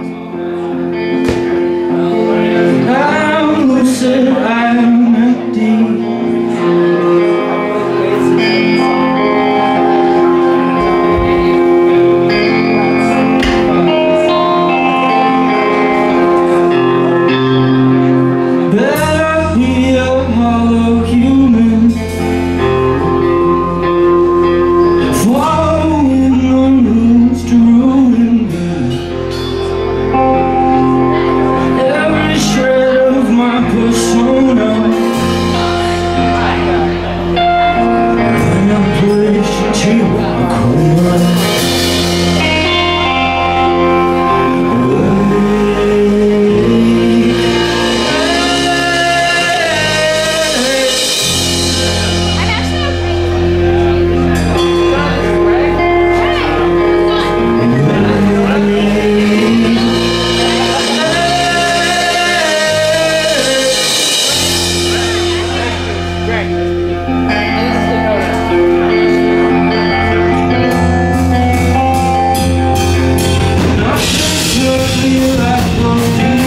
Amen. Greg. Demons